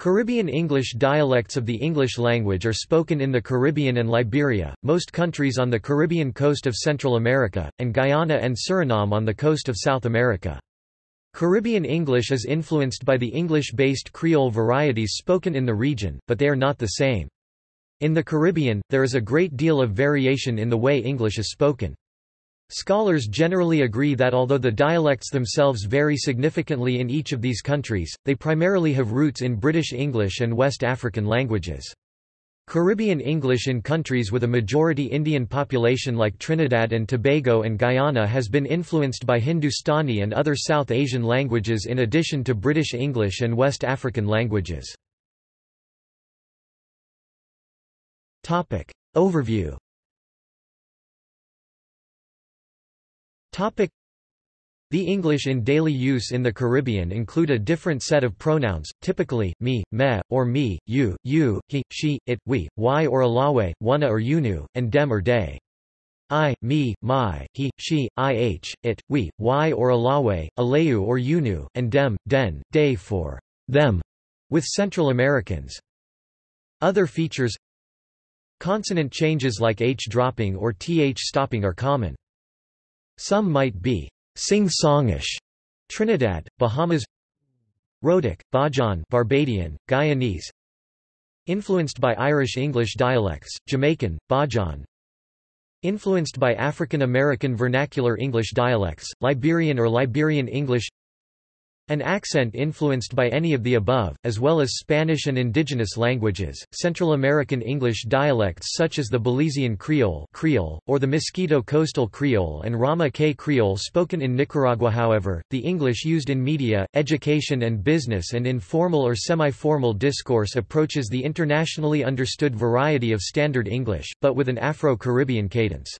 Caribbean English dialects of the English language are spoken in the Caribbean and Liberia, most countries on the Caribbean coast of Central America, and Guyana and Suriname on the coast of South America. Caribbean English is influenced by the English-based Creole varieties spoken in the region, but they are not the same. In the Caribbean, there is a great deal of variation in the way English is spoken. Scholars generally agree that although the dialects themselves vary significantly in each of these countries, they primarily have roots in British English and West African languages. Caribbean English in countries with a majority Indian population like Trinidad and Tobago and Guyana has been influenced by Hindustani and other South Asian languages in addition to British English and West African languages. Overview The English in daily use in the Caribbean include a different set of pronouns, typically, me, me, or me, you, you, he, she, it, we, y or alawe, wana or unu, and dem or day. I, me, my, he, she, ih, it, we, y or alawe, aleu or unu, and dem, den, day for them, with Central Americans. Other features Consonant changes like h dropping or th stopping are common. Some might be. Sing-songish. Trinidad, Bahamas. Rhotic, Bajan Barbadian, Guyanese. Influenced by Irish English dialects, Jamaican, Bajan. Influenced by African American vernacular English dialects, Liberian or Liberian English an accent influenced by any of the above, as well as Spanish and indigenous languages, Central American English dialects such as the Belizean Creole, Creole or the Mosquito Coastal Creole and Rama Cay Creole spoken in Nicaragua however, the English used in media, education and business and in formal or semi-formal discourse approaches the internationally understood variety of Standard English, but with an Afro-Caribbean cadence.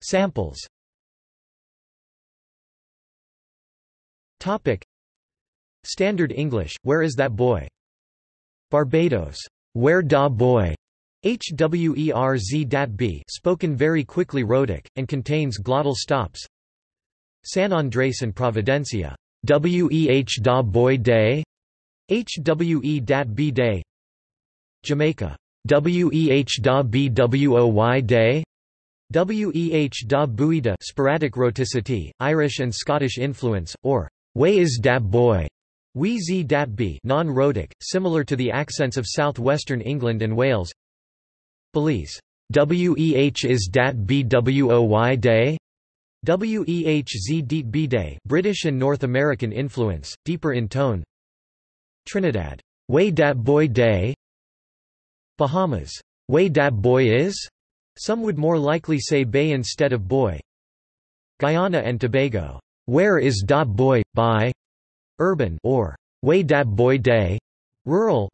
Samples Topic. Standard English, Where is that boy? Barbados. Where da boy? HWERZ dat b spoken very quickly rhotic, and contains glottal stops. San Andres and Providencia. Weh da boy day? HWE dat b day. Jamaica. Weh da bwoy day? Weh da buida sporadic rhoticity, Irish and Scottish influence, or Way is dat boy. We z dat b non-rhotic, similar to the accents of southwestern England and Wales. Belize. Weh is dat bwoy day? Weh z deet b day British and North American influence, deeper in tone. Trinidad. Way dat boy day? Bahamas. Way dat boy is? Some would more likely say bay instead of boy. Guyana and Tobago. Where is dat boy, by? Urban or Way dat boy day? Rural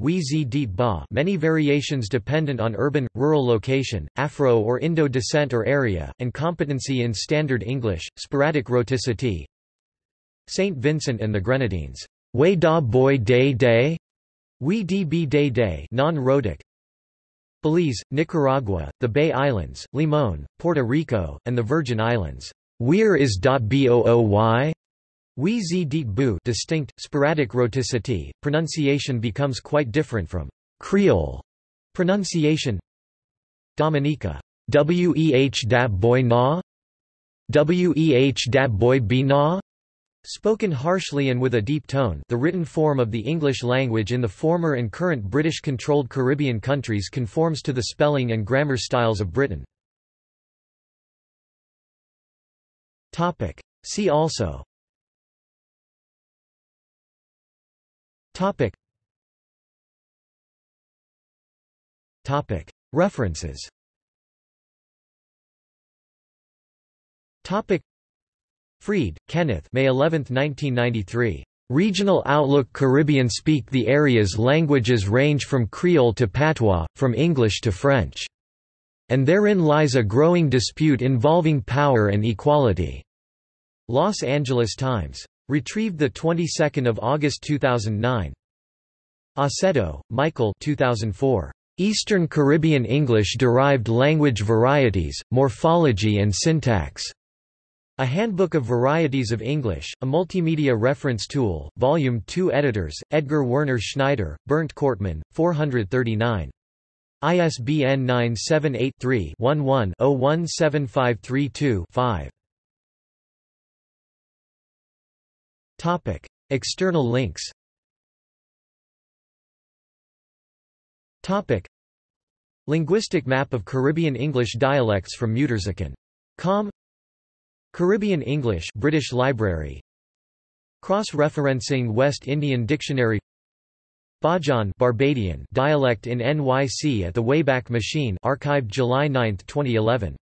many variations dependent on urban, rural location, Afro or Indo descent or area, and competency in Standard English, sporadic rhoticity. St. Vincent and the Grenadines. Way da boy day day? We db day day non-rhotic. Belize, Nicaragua, the Bay Islands, Limon, Puerto Rico, and the Virgin Islands. Weir is .booy? We z bu distinct, sporadic rhoticity, pronunciation becomes quite different from Creole pronunciation. Dominica. Weh dat boy na? Weh dat boy be na? Spoken harshly and with a deep tone the written form of the English language in the former and current British-controlled Caribbean countries conforms to the spelling and grammar styles of Britain. Topic. See also Topic. Topic. References Topic. Freed, Kenneth May 11, 1993. Regional Outlook Caribbean speak the area's languages range from Creole to Patois, from English to French. And therein lies a growing dispute involving power and equality. Los Angeles Times. Retrieved the 22nd of August 2009. Aceto, Michael 2004. Eastern Caribbean English Derived Language Varieties, Morphology and Syntax. A Handbook of Varieties of English, a multimedia reference tool, Volume 2 Editors, Edgar Werner Schneider, Bernd Kortmann, 439. ISBN 978-3-11-017532-5. External links. Topic: Linguistic map of Caribbean English dialects from Muturzikin.com Caribbean English British Library. Cross-referencing West Indian Dictionary Bajan Barbadian dialect in NYC at the Wayback Machine archived July 9, 2011